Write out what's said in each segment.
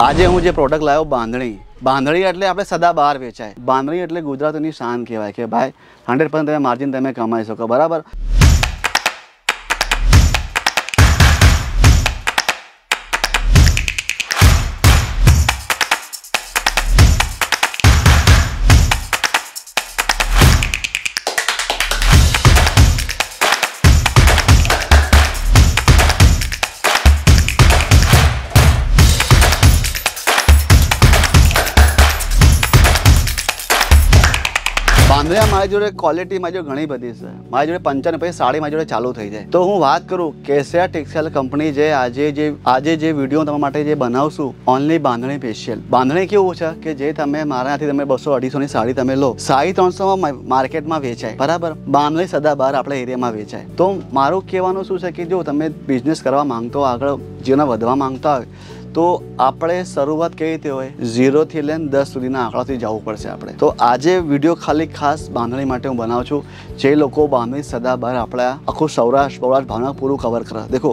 આજે હું જે પ્રોડક્ટ લાવ્યો બાંધણી બાંધણી એટલે આપણે સદા બહાર વેચાય બાંધણી એટલે ગુજરાતની શાન કહેવાય કે ભાઈ હંડ્રેડ પર્સન્ટ તમે માર્જિન તમે કમાઈ શકો બરાબર બાંધણીયા મારી જોડે ક્વોલિટી મારી જોડે ઘણી બધી છે. મારી જોડે પંચાને પછી સાડી મારી જોડે ચાલુ થઈ જાય. તો હું વાત કરું કેસિયા ટેક્સટાઇલ કંપની જે આજે જે આજે જે વીડિયો તમારા માટે જે બનાવશું ઓનલી બાંધણી ફેશિયલ બાંધણી કેવું છે કે જે તમે મારાથી તમે બસો અઢીસોની સાડી તમે લો, સાડી ત્રણસોમાં માર્કેટમાં વેચાય. બરાબર? બાંધણી સદાબહાર આપણા એરિયામાં વેચાય. તો મારું કહેવાનું શું છે કે જો તમે બિઝનેસ કરવા માંગતો આગળ જીવન વધવા માંગતા હોય તો આપણે શરૂઆત કેવી રીતે હોય ઝીરોથી લઈને દસ સુધીના આંકડાથી જવું પડશે આપણે તો આજે વિડીયો ખાલી ખાસ બાંધણી માટે હું બનાવું છું જે લોકો બાંધણી સદા બહાર આપણા આખું સૌરાષ્ટ્ર સૌરાષ્ટ્ર ભાવના પૂરું કવર કરે દેખો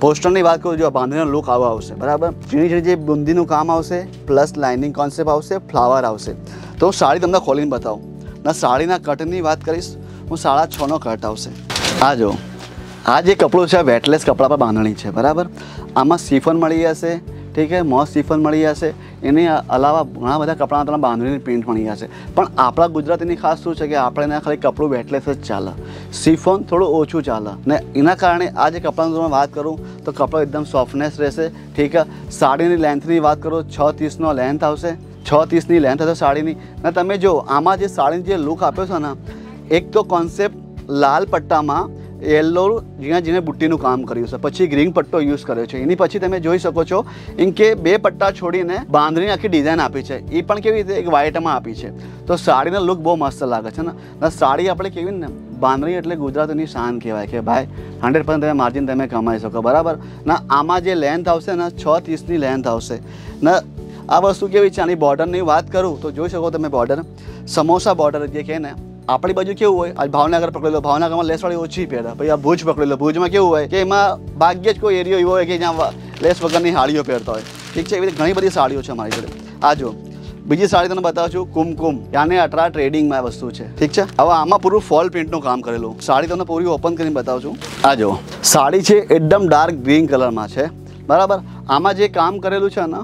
પોસ્ટરની વાત કરું જો બાંધણીનો લુક આવો આવશે બરાબર ઝીણી ઝીણી જે બુંદીનું કામ આવશે પ્લસ લાઇનિંગ કોન્સેપ્ટ આવશે ફ્લાવર આવશે તો હું સાડી તમને ખોલીને બતાવું ના સાડીના કટની વાત કરીશ હું સાડા છનો કટ આવશે આ જો આ જે કપડું છે વેટલેસ કપડા પર બાંધણી છે બરાબર આમાં સિફન મળી જશે ઠીક છે મોસ સિફન મળી જશે એની અલાવા ઘણા બધા કપડાં તમને બાંધણીની પ્રિન્ટ મળી જશે પણ આપણા ગુજરાતીની ખાસ શું છે કે આપણે એને ખાલી કપડું વેટલેસ જ ચાલે સિફોન થોડું ઓછું ચાલે ને એના કારણે આ જે કપડાની તમે વાત કરું તો કપડો એકદમ સોફ્ટનેસ રહેશે ઠીક છે સાડીની લેન્થની વાત કરું છ ત્રીસનો લેન્થ આવશે છ ત્રીસની લેન્થ હશે સાડીની ને તમે જો આમાં જે સાડીની જે લુક આપ્યો છે ને એક તો કોન્સેપ્ટ લાલ પટ્ટામાં યલો ઝીણા ઝીણા બુટ્ટીનું કામ કર્યું છે પછી ગ્રીન પટ્ટો યુઝ કર્યો છે એની પછી તમે જોઈ શકો છો એમ કે બે પટ્ટા છોડીને બાંધણી આખી ડિઝાઇન આપી છે એ પણ કેવી રીતે એક વ્હાઇટમાં આપી છે તો સાડીનો લુક બહુ મસ્ત લાગે છે ને ને સાડી આપણે કેવી ને બાંધણી એટલે ગુજરાતની શાન કહેવાય કે ભાઈ હંડ્રેડ પર્સન્ટ તમે માર્જિન તમે કમાઈ શકો બરાબર ને આમાં જે લેન્થ આવશે ને છ ત્રીસની લેન્થ આવશે ને આ વસ્તુ કેવી છે આની બોર્ડરની વાત કરું તો જોઈ શકો તમે બોર્ડર સમોસા બોર્ડર જે કહે ને આપણી બાજુ કેવું હોય આજ ભાવનગર પકડી લો ભાવનગરમાં લેસવાળી ઓછી પહેરે પછી આ ભુજ પકડી લો ભુજમાં કેવું હોય કે એમાં ભાગ્યે જ કોઈ એરિયો એવો હોય કે જ્યાં લેસ વગરની સાડીઓ પહેરતા હોય ઠીક છે એવી રીતે ઘણી બધી સાડીઓ છે મારી જોડે આ જો બીજી સાડી તમને બતાવું છું કુમકુમ યાને અટરા ટ્રેડિંગમાં આ વસ્તુ છે ઠીક છે હવે આમાં પૂરું ફોલ પ્રિન્ટનું કામ કરેલું સાડી તમને પૂરી ઓપન કરીને બતાવું છું આ જો સાડી છે એકદમ ડાર્ક ગ્રીન કલરમાં છે બરાબર આમાં જે કામ કરેલું છે ને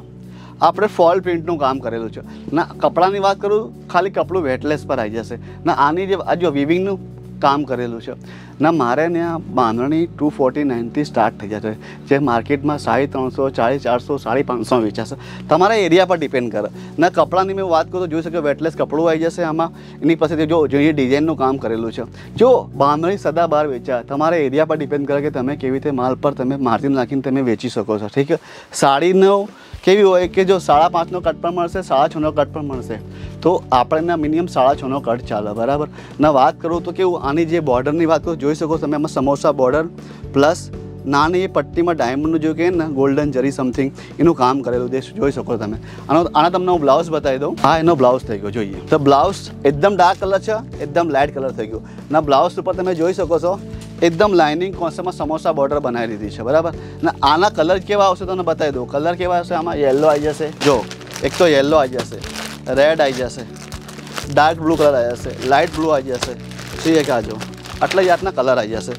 આપણે ફોલ પ્રિન્ટનું કામ કરેલું છે. ના, કપડાની વાત કરું, ખાલી કપડું વેટલેસ પર આવી જશે. ના, આની જે, આ જો વિવિંગનું કામ કરેલું છે ના મારે ત્યાં બાંધણી ટુ ફોર્ટી નાઇનથી સ્ટાર્ટ થઈ જશે જે માર્કેટમાં સાડી ત્રણસો ચાળીસ ચારસો સાડી પાંચસો વેચાશે તમારા એરિયા પર ડિપેન્ડ કરે ના કપડાની મેં વાત કરું તો જોઈ શકો વેટલેસ કપડું આવી જશે આમાં એની પાસેથી જો જે ડિઝાઇનનું કામ કરેલું છે જો બાંધણી સદા બહાર વેચાય તમારા એરિયા પર ડિપેન્ડ કરે કે તમે કેવી રીતે માલ પર તમે માર્જિન નાખીને તમે વેચી શકો છો ઠીક છે સાડીનો કેવી હોય કે જો સાડા પાંચનો કટ પણ મળશે સાડા છનો કટ પણ મળશે તો આપણને મિનિમમ સાડા છનો કટ ચાલે બરાબર ના વાત કરું તો કેવું આની જે બોર્ડરની વાત કરું જોઈ શકો તમે એમાં સમોસા બોર્ડર પ્લસ નાની એ પટ્ટીમાં ડાયમંડનું જો કહે ને ગોલ્ડન જરી સમથિંગ એનું કામ કરેલું દેશ જોઈ શકો તમે આનો આના તમને હું બ્લાઉઝ બતાવી દઉં હા એનો બ્લાઉઝ થઈ ગયો જોઈએ તો બ્લાઉઝ એકદમ ડાર્ક કલર છે એકદમ લાઇટ કલર થઈ ગયો ના બ્લાઉઝ ઉપર તમે જોઈ શકો છો એકદમ લાઇનિંગ કોન્સેપ્ટમાં સમોસા બોર્ડર બનાવી દીધી છે બરાબર ને આના કલર કેવા આવશે તમને બતાવી દઉં કલર કેવા આવશે આમાં યલો આવી જશે જો એક તો યલો આવી જશે રેડ આવી જશે ડાર્ક બ્લુ કલર આવી જશે લાઇટ બ્લુ આવી જશે સી એક આજો આટલા જાતના કલર આવી જશે.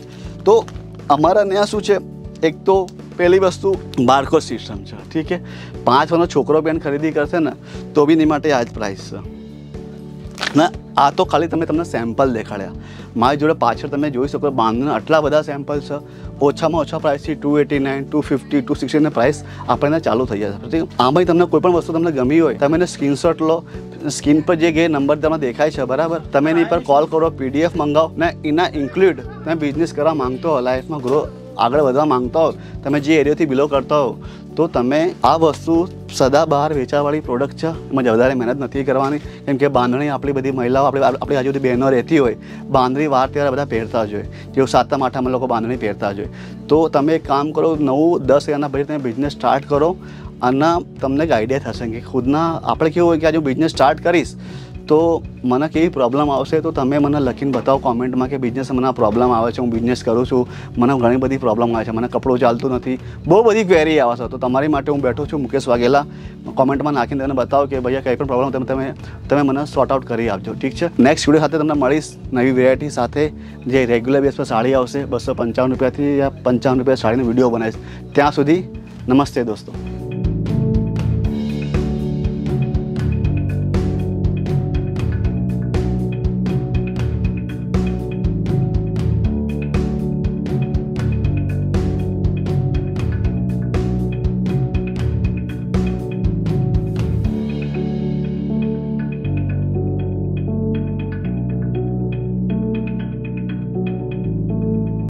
તો અમારા ત્યાં શું છે? એક તો પહેલી વસ્તુ બારકો સિસ્ટમ છે, ઠીક છે? પાંચ વર્ષનો છોકરો બેન ખરીદી કરશે ને, તો બી એની માટે આ જ પ્રાઇસ છે. ના આ તો ખાલી તમે તમને સેમ્પલ દેખાડ્યા મારી જોડે પાછળ તમે જોઈ શકો બાંધના આટલા બધા સેમ્પલ છે ઓછામાં ઓછા પ્રાઇસથી two eighty nine two fifty two સિક્સટીને price આપણને ચાલુ થઈ જશે ઠીક છે? આમાંય તમને કોઈ પણ વસ્તુ તમને ગમી હોય તમે એને સ્ક્રીનશોટ લો સ્ક્રીન પર જે ગે નંબર તમને દેખાય છે બરાબર તમે એની પર કોલ કરો પીડીએફ મંગાવો ને એના ઇન્ક્લુડ તમે બિઝનેસ કરવા માંગતો હો લાઈફમાં ગ્રો આગળ વધવા માંગતા હો તમે જે એરિયાથી બિલો કરતા હો તો તમે આ વસ્તુ સદા બહાર વેચાવાળી પ્રોડક્ટ છે એમાં વધારે મહેનત નથી કરવાની કેમ કે બાંધણી આપણી બધી મહિલાઓ આપણી આપણી આજુબાજુ બહેનો રહેતી હોય બાંધણી વાર તહેવાર બધા પહેરતા જ હોય જેવું સાતમ આઠમાં લોકો બાંધણી પહેરતા જ હોય તો તમે એક કામ કરો નવું દસ હજારના પછી તમે બિઝનેસ સ્ટાર્ટ કરો અને તમને એક આઈડિયા થશે કે ખુદના આપણે કેવું હોય કે આજે બિઝનેસ સ્ટાર્ટ કરીશ તો મને કેવી પ્રોબ્લેમ આવશે તો તમે મને લખીને બતાવો કોમેન્ટમાં કે બિઝનેસ મને આ પ્રોબ્લેમ આવે છે હું બિઝનેસ કરું છું મને ઘણી બધી પ્રોબ્લેમ આવે છે મને કપડું ચાલતું નથી બહુ બધી ક્વેરી આવે છે તો તમારી માટે હું બેઠો છું મુકેશ વાઘેલા કોમેન્ટમાં નાખીને તમને બતાવો કે ભૈયા કંઈ પણ પ્રોબ્લેમ તમે તમે તમે મને સોર્ટ આઉટ કરી આપજો ઠીક છે નેક્સ્ટ વિડીયો સાથે તમને મળીશ નવી વેરાયટી સાથે જે રેગ્યુલર બેસ પર સાડી આવશે બસો પંચાવન રૂપિયાથી યા પંચાવન રૂપિયા સાડીનો વિડીયો બનાવીશ ત્યાં સુધી નમસ્તે દોસ્તો